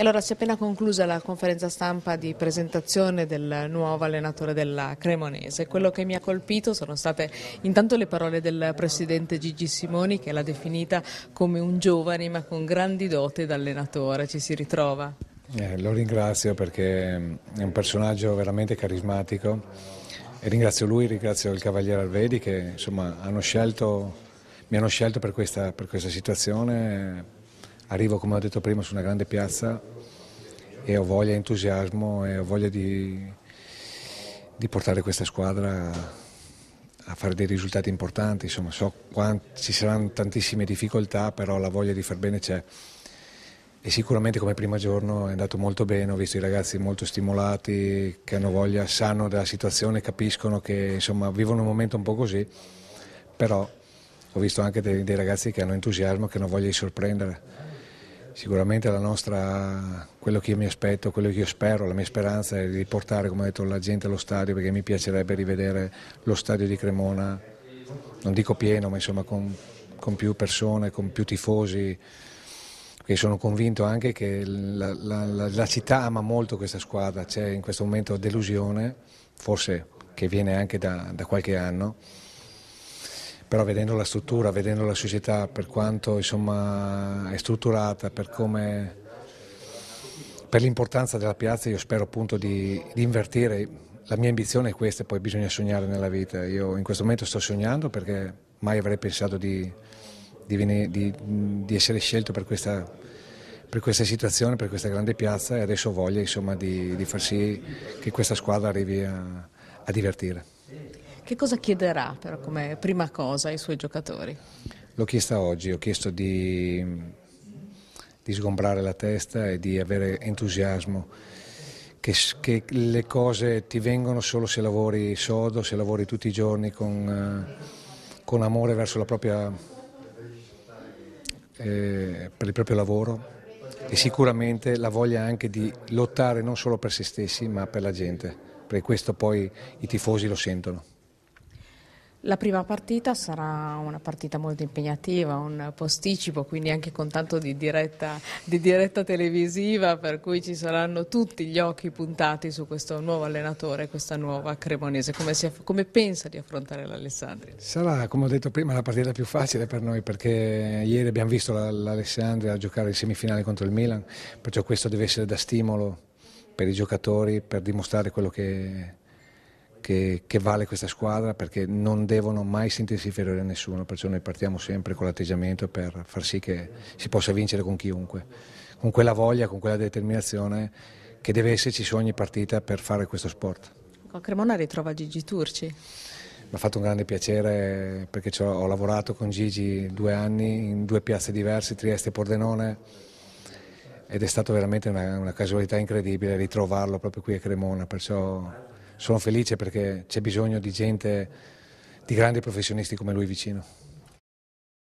E allora si è appena conclusa la conferenza stampa di presentazione del nuovo allenatore della Cremonese. Quello che mi ha colpito sono state intanto le parole del presidente Gigi Simoni che l'ha definita come un giovane ma con grandi doti da allenatore. Ci si ritrova? Eh, lo ringrazio perché è un personaggio veramente carismatico e ringrazio lui, ringrazio il Cavaliere Alvedi che insomma, hanno scelto, mi hanno scelto per questa, per questa situazione arrivo come ho detto prima su una grande piazza e ho voglia, entusiasmo e ho voglia di, di portare questa squadra a fare dei risultati importanti, insomma so quanti, ci saranno tantissime difficoltà però la voglia di far bene c'è e sicuramente come primo giorno è andato molto bene, ho visto i ragazzi molto stimolati, che hanno voglia, sanno della situazione, capiscono che insomma vivono un momento un po' così, però ho visto anche dei, dei ragazzi che hanno entusiasmo, che hanno voglia di sorprendere. Sicuramente nostra, quello che io mi aspetto, quello che io spero, la mia speranza è di riportare, come ho detto, la gente allo stadio perché mi piacerebbe rivedere lo stadio di Cremona, non dico pieno, ma insomma con, con più persone, con più tifosi, perché sono convinto anche che la, la, la, la città ama molto questa squadra, c'è in questo momento delusione, forse che viene anche da, da qualche anno però vedendo la struttura, vedendo la società per quanto insomma, è strutturata, per, per l'importanza della piazza, io spero appunto di, di, invertire. La mia ambizione è questa, poi bisogna sognare nella vita. Io in questo momento sto sognando perché mai avrei pensato di, di, di essere scelto per questa, per questa, situazione, per questa grande piazza e adesso ho voglia insomma, di, far sì che questa squadra arrivi a, a divertire. Che cosa chiederà però come prima cosa ai suoi giocatori? L'ho chiesta oggi, ho chiesto di, di sgombrare la testa e di avere entusiasmo, che, che, le cose ti vengono solo se lavori sodo, se lavori tutti i giorni con, eh, con amore verso la propria, eh, per il proprio lavoro e sicuramente la voglia anche di lottare non solo per se stessi ma per la gente, perché questo poi i tifosi lo sentono. La prima partita sarà una partita molto impegnativa, un posticipo, quindi anche con tanto di diretta, di diretta, televisiva, per cui ci saranno tutti gli occhi puntati su questo nuovo allenatore, questa nuova Cremonese. Come, si, come pensa di affrontare l'Alessandria? Sarà, come ho detto prima, la partita più facile per noi, perché ieri abbiamo visto l'Alessandria giocare in semifinale contro il Milan, perciò questo deve essere da stimolo per i giocatori, per dimostrare quello che che, che, vale questa squadra perché non devono mai sentirsi inferiori a nessuno, perciò noi partiamo sempre con l'atteggiamento per far sì che si possa vincere con chiunque, con quella voglia, con quella determinazione che deve esserci su ogni partita per fare questo sport. A Cremona ritrova Gigi Turci. Mi ha fatto un grande piacere perché ho lavorato con Gigi due anni in due piazze diverse, Trieste e Pordenone, ed è stata veramente una, una casualità incredibile ritrovarlo proprio qui a Cremona, perciò sono felice perché c'è bisogno di gente, di grandi professionisti come lui vicino.